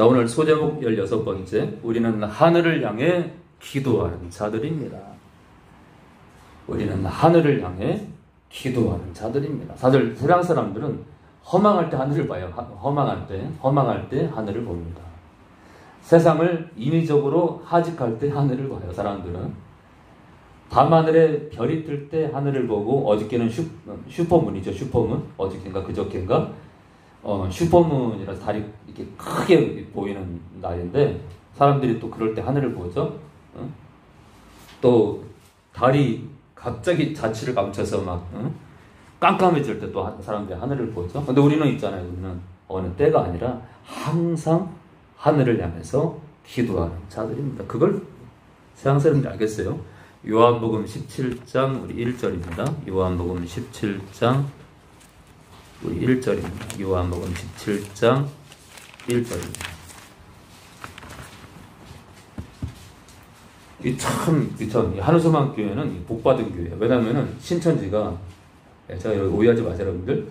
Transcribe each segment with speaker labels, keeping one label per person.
Speaker 1: 자, 오늘 소제목 16번째. 우리는 하늘을 향해 기도하는 자들입니다. 우리는 하늘을 향해 기도하는 자들입니다. 사실 세상 사람들은 허망할 때 하늘을 봐요. 허망할 때, 허망할 때 하늘을 봅니다. 세상을 인위적으로 하직할 때 하늘을 봐요. 사람들은 밤하늘에 별이 뜰 때 하늘을 보고 어저께는 슈, 슈퍼문이죠. 슈퍼문. 어저께인가 그저께인가 어, 슈퍼문이라서 달이 이렇게 크게 보이는 날인데 사람들이 또 그럴 때 하늘을 보죠. 어? 또 달이 갑자기 자취를 감춰서 막 어? 깜깜해질 때 또 사람들이 하늘을 보죠. 근데 우리는 있잖아요. 우리는 어느 때가 아니라 항상 하늘을 향해서 기도하는 자들입니다. 그걸 세상 사람들이 알겠어요. 요한복음 17장 우리 1절입니다. 요한복음 17장 우리 1절입니다. 요한복음 17장 1절입니다. 이 참, 참, 한우소망 교회는 복받은 교회예요. 왜냐면은 신천지가, 예, 제가 오해하지 마세요, 여러분들.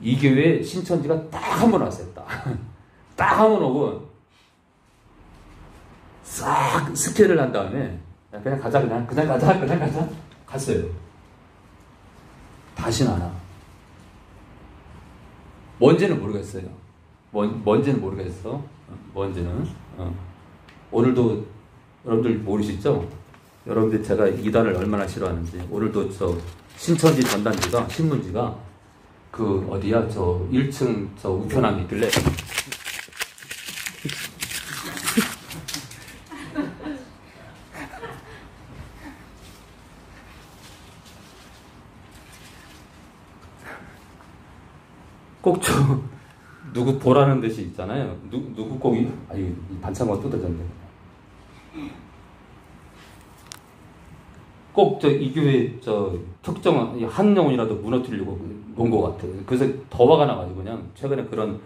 Speaker 1: 이 교회에 신천지가 딱 한 번 왔어요, 딱. 딱한 번 오고, 싹 스케일을 한 다음에, 그냥 가자, 그냥, 그냥 가자, 그냥 가자. 갔어요. 다시는 안 와. 뭔지는 모르겠어요. 뭔, 뭔지는 모르겠어. 어, 뭔지는. 어. 오늘도 여러분들 모르시죠? 여러분들 제가 이단을 얼마나 싫어하는지. 오늘도 저 신천지 전단지가, 신문지가 그 어디야? 저 1층 저 우편함이 있길래 꼭저 누구 보라는 듯이 있잖아요. 누, 누구 꼭 이, 아니, 반찬가 뜯어졌네. 꼭 저 이 교회 저 특정 한 영혼이라도 무너뜨리려고 온 것 같아요. 그래서 더 화가 나가지고 그냥 최근에 그런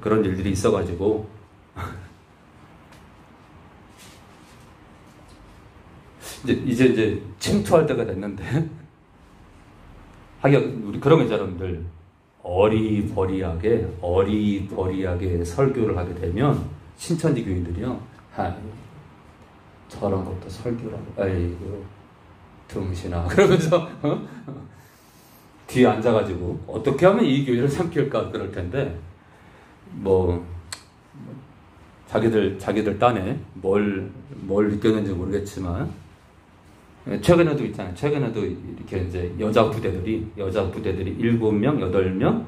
Speaker 1: 그런 일들이 있어가지고 이제 이제 이제 침투할 때가 됐는데 하여간 우리 그런 거 여러분들 어리버리하게 어리버리하게 설교를 하게 되면 신천지 교인들이요. 아, 저런 것도 설교라고. 아이고 등신아 그러면서 어? 뒤에 앉아가지고 어떻게 하면 이 교회를 삼킬까 그럴 텐데 뭐 자기들 자기들 딴에 뭘 뭘 느꼈는지 모르겠지만 최근에도 있잖아요. 최근에도 이렇게 이제 여자 부대들이, 여자 부대들이 7명, 8명,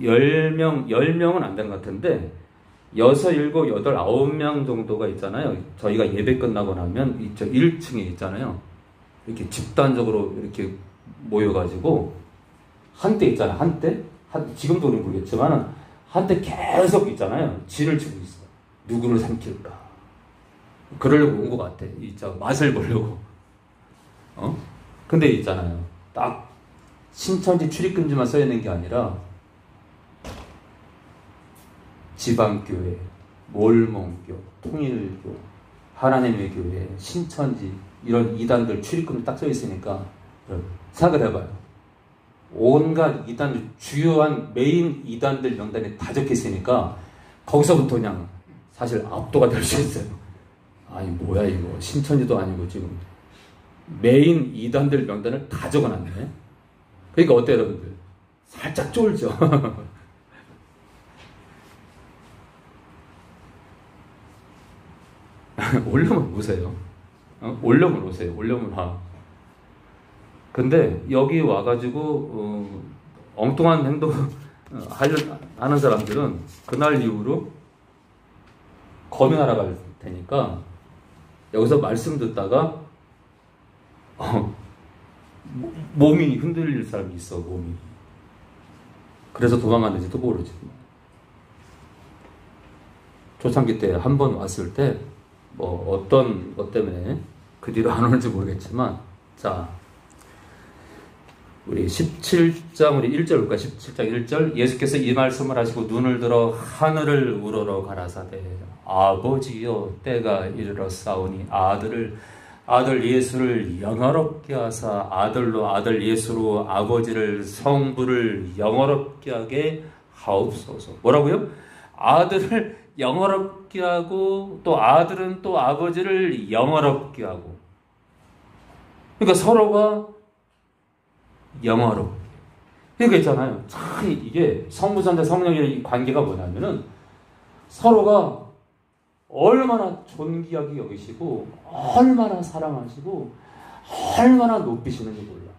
Speaker 1: 10명, 10명은 안 되는 것 같은데, 6, 7, 8, 9명 정도가 있잖아요. 저희가 예배 끝나고 나면, 저 1층에 있잖아요. 이렇게 집단적으로 이렇게 모여가지고, 한때 있잖아요. 한때? 한, 지금도 우리 모르겠지만, 한때 계속 있잖아요. 지를 치고 있어. 누구를 삼킬까. 그러려고 온 것 같아. 이, 저, 맛을 보려고. 어? 근데 있잖아요. 딱 신천지 출입금지만 써 있는 게 아니라 지방교회, 몰몬교, 통일교, 하나님의 교회, 신천지 이런 이단들 출입금지 딱 써 있으니까 생각을 해봐요. 온갖 이단 주요한 메인 이단들 명단에 다 적혀 있으니까 거기서부터 그냥 사실 압도가 될 수 있어요. 아니 뭐야 이거 신천지도 아니고 지금 메인 이단들 명단을 다 적어놨네. 그러니까 어때요, 여러분들? 살짝 쫄죠. 올려면 오세요. 어? 올려면 오세요. 올려면 와. 근데 여기 와가지고 어, 엉뚱한 행동 하는 사람들은 그날 이후로 검인하러 갈 테니까 여기서 말씀 듣다가 어, 몸이 흔들릴 사람이 있어, 몸이. 그래서 도망갔는지도 모르지. 초창기 때 한 번 왔을 때, 뭐, 어떤 것 때문에 그 뒤로 안 오는지 모르겠지만, 자, 우리 17장, 우리 1절 볼까? 17장 1절. 예수께서 이 말씀을 하시고 눈을 들어 하늘을 우러러 가라사대. 아버지여, 때가 이르러 싸우니 아들을 아들 예수를 영화롭게 하사 아들로 아들 예수로 아버지를 성부를 영화롭게 하게 하옵소서. 뭐라고요? 아들을 영어롭게 하고 또 아들은 또 아버지를 영어롭게 하고 그러니까 서로가 영어롭게 그러니까 있잖아요. 참 이게 성부전자 성령의 관계가 뭐냐면은 서로가 얼마나 존귀하게 여기시고 얼마나 사랑하시고 얼마나 높이시는지 몰라.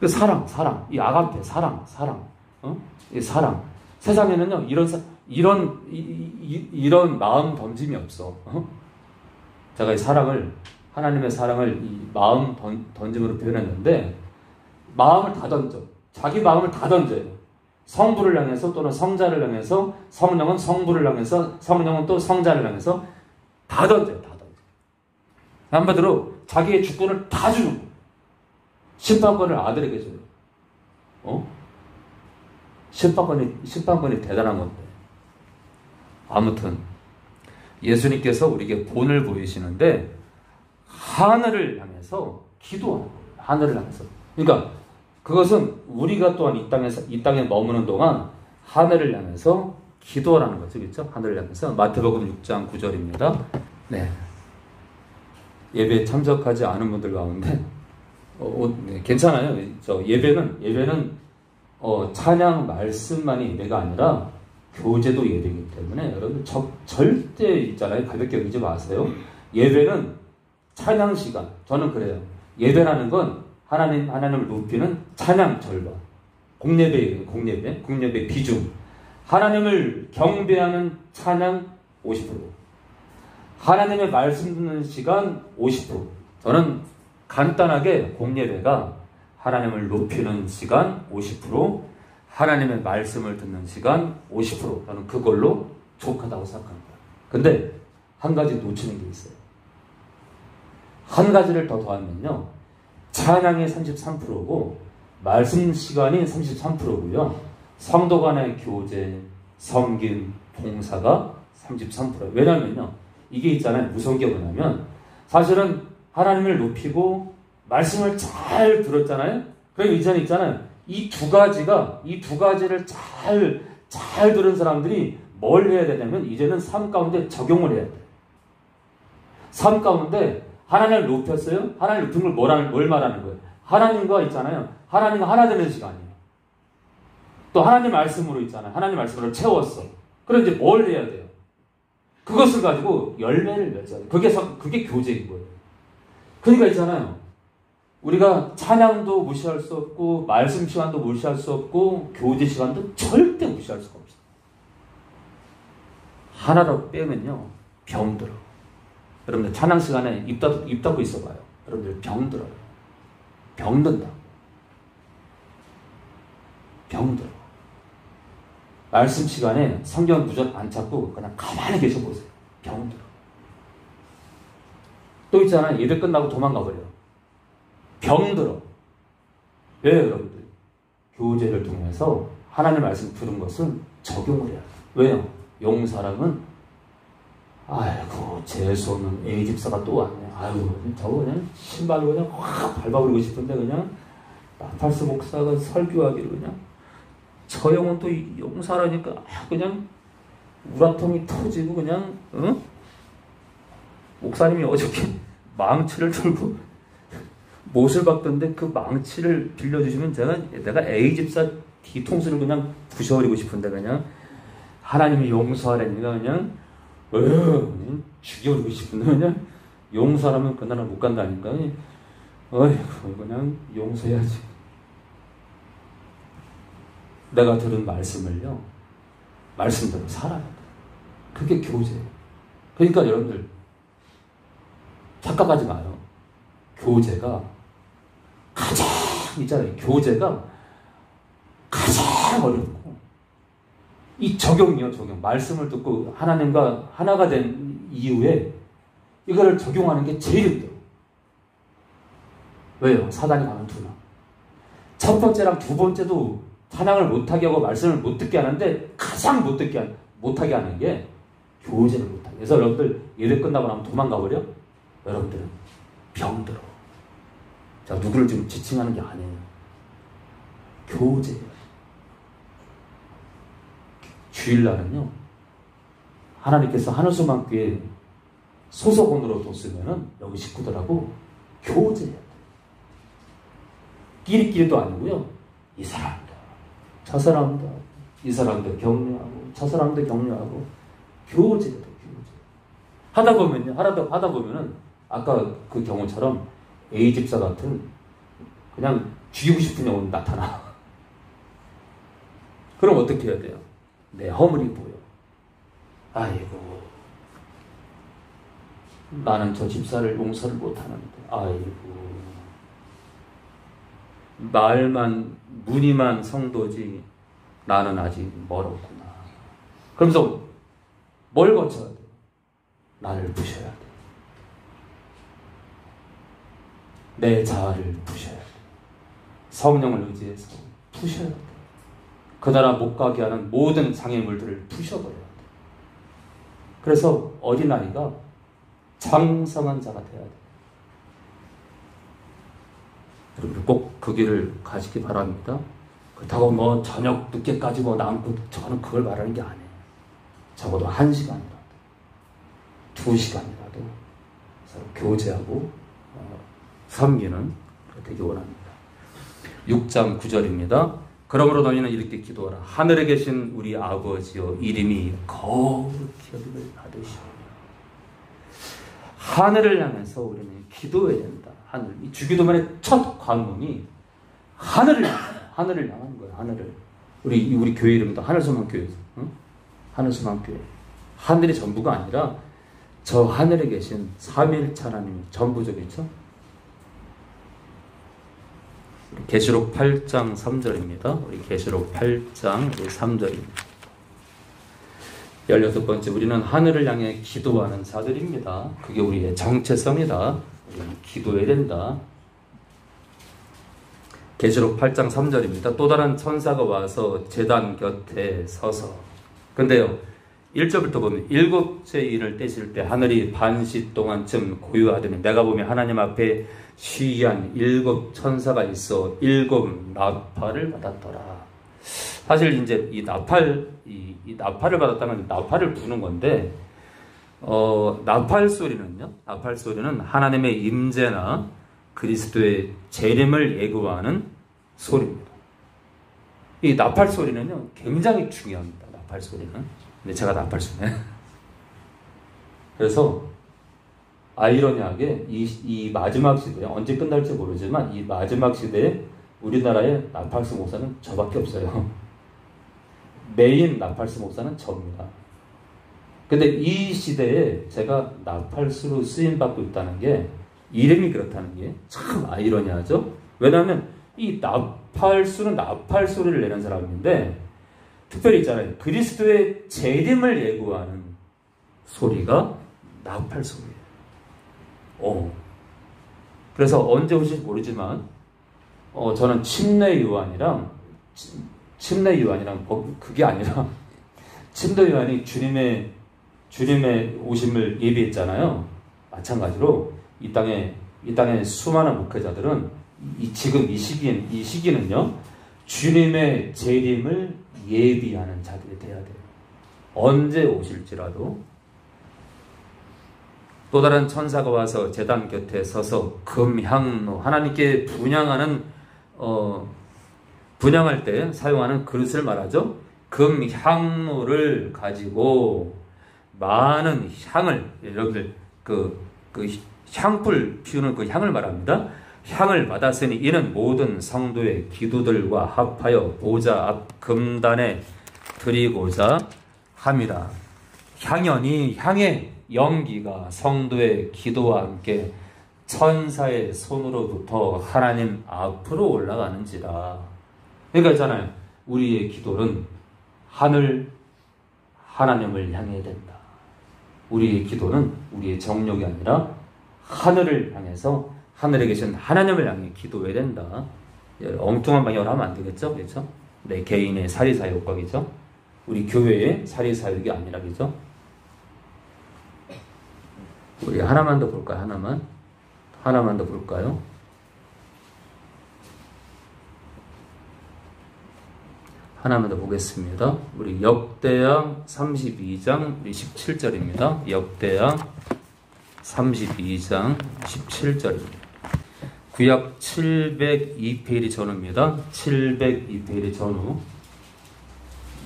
Speaker 1: 그 사랑, 사랑, 이 아간테 사랑, 사랑, 어? 이 사랑. 세상에는요 이런 이런 이, 이, 런 마음 던짐이 없어. 어? 제가 이 사랑을 하나님의 사랑을 이 마음 던, 던짐으로 표현했는데 마음을 다 던져. 자기 마음을 다 던져요. 성부를 향해서 또는 성자를 향해서 성령은 성부를 향해서 성령은 또 성자를 향해서 다 던져요. 다 던져. 한마디로 자기의 주권을 다 주는. 심판권을 아들에게 줘요. 어? 심판권이, 심판권이 대단한 건데. 아무튼, 예수님께서 우리에게 본을 보이시는데, 하늘을 향해서 기도하는 거예요. 하늘을 향해서. 그러니까, 그것은 우리가 또한 이 땅에서, 이 땅에 머무는 동안 하늘을 향해서 기도하라는 거죠. 그렇죠? 하늘을 향해서. 마태복음 6장 9절입니다. 네. 예배에 참석하지 않은 분들 가운데, 어, 어, 네, 괜찮아요. 저 예배는, 예배는, 어, 찬양 말씀만이 예배가 아니라 교제도 예배이기 때문에 여러분 저, 절대 있잖아요. 가볍게 여기지 마세요. 예배는 찬양 시간. 저는 그래요. 예배라는 건 하나님, 하나님을 높이는 찬양 절반. 공예배, 공예배, 공예배 비중. 하나님을 경배하는 찬양 50%. 하나님의 말씀 듣는 시간 50%. 저는 간단하게 공예배가 하나님을 높이는 시간 50%, 하나님의 말씀을 듣는 시간 50%. 저는 그걸로 족하다고 생각합니다. 근데 한 가지 놓치는 게 있어요. 한 가지를 더 더하면요. 찬양이 33%고 말씀 시간이 33%고요. 성도 간의 교제, 성김, 봉사가 33%예요. 왜냐면요. 이게 있잖아요. 무서운 게 뭐냐면 사실은 하나님을 높이고 말씀을 잘 들었잖아요. 그럼 이전에 있잖아요. 이 두 가지가 이 두 가지를 잘잘 들은 사람들이 뭘 해야 되냐면 이제는 삶 가운데 적용을 해야 돼. 삶 가운데 하나님을 높였어요. 하나님 높은 걸 뭐라는 뭘 말하는 거예요? 하나님과 있잖아요. 하나님과 하나 되는 시간이에요. 또 하나님 말씀으로 있잖아요. 하나님 말씀으로 채웠어. 그럼 이제 뭘 해야 돼요? 그것을 가지고 열매를 맺어야 돼. 그게 그게 교제인 거예요. 그러니까 있잖아요. 우리가 찬양도 무시할 수 없고 말씀 시간도 무시할 수 없고 교제 시간도 절대 무시할 수가 없어요. 하나로 빼면요 병들어. 여러분들 찬양 시간에 입, 닫, 입 닫고 있어봐요. 여러분들 병들어요. 병든다. 병들어. 말씀 시간에 성경 무적 안 찾고 그냥 가만히 계셔 보세요. 병들어. 또 있잖아요. 예배 끝나고 도망가 버려요. 병들어. 왜 여러분들? 교제를 통해서 하나님 말씀 들은 것을 적용을 해야 돼. 왜요? 용 사람은 아이고 재수 없는 애 집사가 또 왔네. 아이고 저거 그냥 신발로 그냥 확 밟아버리고 싶은데 그냥 나팔스 목사가 설교하기를 그냥 저 형은 또 용사라니까 그냥 우라통이 터지고 그냥 어? 목사님이 어저께 망치를 들고 못을 박던데 그 망치를 빌려주시면 제가 내가 A 집사 뒤통수를 그냥 부셔버리고 싶은데 그냥 하나님이 용서하라니까 그냥 어 그냥 죽여버리고 싶은데. 그냥 용서하면 그날은 못 간다니까. 어이구 그냥 용서해야지. 내가 들은 말씀을요 말씀대로 살아야 돼. 그게 교제예요. 그러니까 여러분들 착각하지 마요. 교제가 가장 있잖아요. 교제가 가장 어렵고 이 적용이요, 적용. 말씀을 듣고 하나님과 하나가 된 이후에 이거를 적용하는 게 제일 힘들어. 왜요? 사단이 가면 두나. 첫 번째랑 두 번째도 찬양을 못하게 하고 말씀을 못 듣게 하는데 가장 못 듣게 하는, 못하게 하는 게 교제를 못하게. 그래서 여러분들 예배 끝나고 나면 도망가 버려? 여러분들은 병들어. 자, 누구를 지금 지칭하는 게 아니에요. 교제. 주일날은요, 하나님께서 하늘소망교회 소속원으로 뒀으면은 여기 식구들하고 교제해야 돼. 끼리끼리도 아니고요. 이 사람도, 저 사람도, 이 사람도 격려하고, 저 사람도 격려하고, 교제도 교제. 하다 보면요, 하다, 하다 보면은, 아까 그 경우처럼 A 집사 같은 그냥 죽이고 싶은 영혼 나타나. 그럼 어떻게 해야 돼요? 내 허물이 보여. 아이고, 나는 저 집사를 용서를 못하는데, 아이고. 말만, 무늬만 성도지, 나는 아직 멀었구나. 그러면서 뭘 거쳐야 돼? 나를 부셔야 돼. 내 자아를 부셔야 돼. 성령을 의지해서 부셔야 돼. 그 나라 못 가게 하는 모든 장애물들을 부셔버려야 돼. 그래서 어린아이가 장성한 자가 돼야 돼. 여러분 꼭 그 길을 가시기 바랍니다. 그렇다고 뭐 저녁 늦게까지 뭐 남고 저는 그걸 말하는 게 아니에요. 적어도 한 시간이라도, 두 시간이라도 서로 교제하고 어, 섬기는 되기 원합니다. 6장 9절입니다. 그러므로 너희는 이렇게 기도하라. 하늘에 계신 우리 아버지여 이름이 거룩히 여김을 받으시오. 하늘을 향해서 우리는 기도해야 된다. 하늘. 이 주기도만의 첫 관문이 하늘을 하늘을 향하는 거예요. 하늘을. 우리 우리 교회 이름도 하늘소망 교회. 응? 하늘소망 교회. 하늘이 전부가 아니라 저 하늘에 계신 삼일차 하나님이 전부적이죠. 계시록 8장 3절입니다. 우리 계시록 8장 3절입니다. 16번째, 우리는 하늘을 향해 기도하는 자들입니다. 그게 우리의 정체성이다. 우리는 기도해야 된다. 계시록 8장 3절입니다. 또 다른 천사가 와서 재단 곁에 서서. 근데요, 1절부터 보면 일곱째 일을 떼실 때 하늘이 반시 동안쯤 고요하더니 내가 보면 하나님 앞에 시기한 일곱 천사가 있어 일곱 나팔을 받았더라. 사실 이제 이 나팔 이, 이 나팔을 받았다는 나팔을 부는 건데 어, 나팔 소리는요. 나팔 소리는 하나님의 임재나 그리스도의 재림을 예고하는 소리입니다. 이 나팔 소리는요. 굉장히 중요합니다. 나팔 소리는. 근데 제가 나팔 소네. 그래서 아이러니하게 이, 이 마지막 시대에 언제 끝날지 모르지만 이 마지막 시대에 우리나라의 나팔수 목사는 저밖에 없어요. 메인 나팔수 목사는 저입니다. 근데 이 시대에 제가 나팔수로 쓰임 받고 있다는 게 이름이 그렇다는 게 참 아이러니하죠. 왜냐하면 이 나팔수는 나팔 소리를 내는 사람인데 특별히 있잖아요. 그리스도의 재림을 예고하는 소리가 나팔 소리 예요. 어. 그래서 언제 오실지 모르지만 어, 저는 침례 요한이랑 침례 요한이랑 그게 아니라 침례 요한이 주님의 주님의 오심을 예비했잖아요. 마찬가지로 이 땅에 이 땅의 수많은 목회자들은 이, 지금 이 시기 이 시기는요 주님의 재림을 예비하는 자들이 돼야 돼요. 언제 오실지라도 또 다른 천사가 와서 재단 곁에 서서 금향로 하나님께 분양하는 어, 분양할 때 사용하는 그릇을 말하죠. 금향로를 가지고 많은 향을 여러분들 그, 그 향불 피우는 그 향을 말합니다. 향을 받았으니 이는 모든 성도의 기도들과 합하여 보좌 앞 금단에 드리고자 함이라. 향연이 향의 연기가 성도의 기도와 함께 천사의 손으로부터 하나님 앞으로 올라가는지라. 그러니까 있잖아요. 우리의 기도는 하늘 하나님을 향해야 된다. 우리의 기도는 우리의 정욕이 아니라 하늘을 향해서 하늘에 계신 하나님을 향해 기도해야 된다. 예, 엉뚱한 방향으로 하면 안 되겠죠? 그렇죠? 내 개인의 사리사욕각이죠? 우리 교회의 사리사욕이 아니라 그죠? 우리 하나만 더 볼까요? 하나만. 하나만 더 볼까요? 하나만 더 보겠습니다. 우리 역대양 32장 우리 17절입니다. 역대양 32장 17절입니다. 구약 702페이지 전후입니다. 702페이지 전후.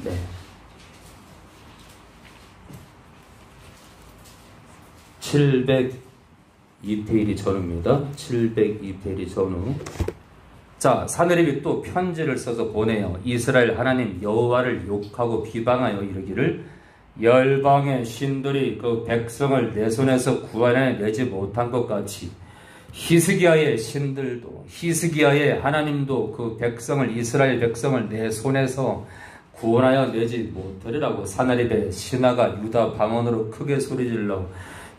Speaker 1: 네. 702페이지 전후입니다. 702페이지 전후. 자, 사내립이 또 편지를 써서 보내요. 이스라엘 하나님 여호와를 욕하고 비방하여 이르기를 열방의 신들이 그 백성을 내 손에서 구원해 내지 못한 것 같이 히스기야의 신들도 히스기야의 하나님도 그 백성을 이스라엘 백성을 내 손에서 구원하여 내지 못하리라고 사나립의 신하가 유다 방언으로 크게 소리질러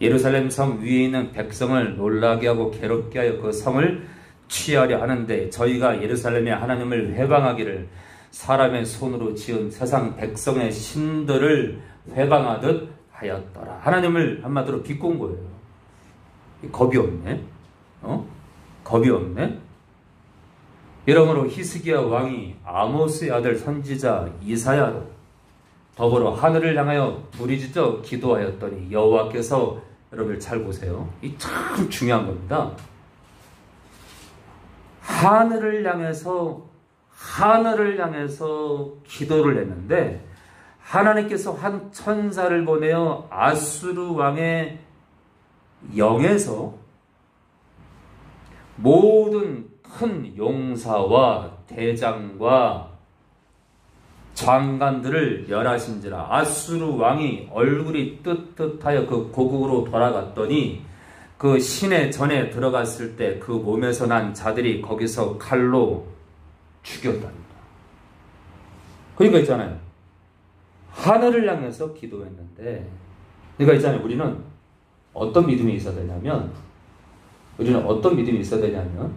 Speaker 1: 예루살렘 성 위에 있는 백성을 놀라게 하고 괴롭게 하여 그 성을 취하려 하는데 저희가 예루살렘의 하나님을 회방하기를 사람의 손으로 지은 세상 백성의 신들을 회방하듯 하였더라. 하나님을 한마디로 비꼰 거예요. 겁이 없네. 어? 겁이 없네. 이러므로 히스기야 왕이 아모스의 아들 선지자 이사야로 더불어 하늘을 향하여 부리짖어 기도하였더니 여호와께서 여러분 잘 보세요. 이 참 중요한 겁니다. 하늘을 향해서 하늘을 향해서 기도를 했는데 하나님께서 한 천사를 보내어 아수르 왕의 영에서 모든 큰 용사와 대장과 장관들을 멸하신지라 아수르 왕이 얼굴이 뜨뜻하여 그 고국으로 돌아갔더니 그 신의 전에 들어갔을 때 그 몸에서 난 자들이 거기서 칼로 죽였답니다. 그러니까 있잖아요. 하늘을 향해서 기도했는데, 그러니까 있잖아요. 우리는 어떤 믿음이 있어야 되냐면, 우리는 어떤 믿음이 있어야 되냐면,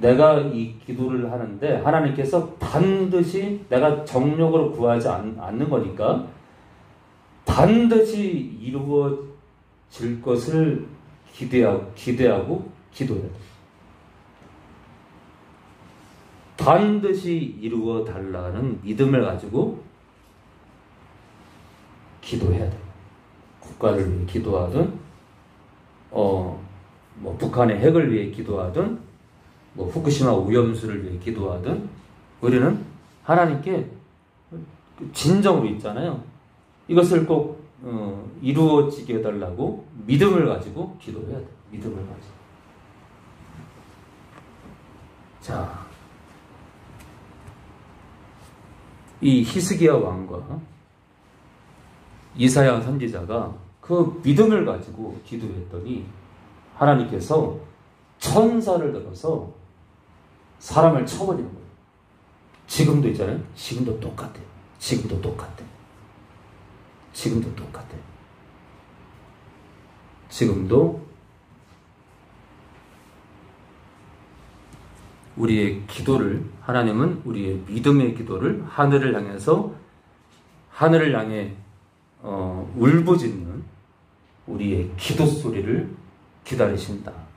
Speaker 1: 내가 이 기도를 하는데 하나님께서 반드시 내가 정력으로 구하지 않, 는 거니까 반드시 이루어질 것을 기대하고, 기대하고 기도해야 돼. 반드시 이루어 달라는 믿음을 가지고 기도해야 돼. 국가를 위해 기도하든, 어, 뭐 북한의 핵을 위해 기도하든, 뭐 후쿠시마 오염수를 위해 기도하든, 우리는 하나님께 진정으로 있잖아요. 이것을 꼭 어, 이루어지게 해달라고 믿음을 가지고 기도해야 돼. 믿음을 가지고. 자, 이 히스기야 왕과 이사야 선지자가 그 믿음을 가지고 기도했더니 하나님께서 천사를 들어서 사람을 쳐버리는 거예요. 지금도 있잖아요. 지금도 똑같아요. 지금도 똑같아요. 지금도 똑같아요. 지금도 우리의 기도를 하나님은 우리의 믿음의 기도를 하늘을 향해서 하늘을 향해 어, 울부짖는 우리의 기도 소리를 기다리신다.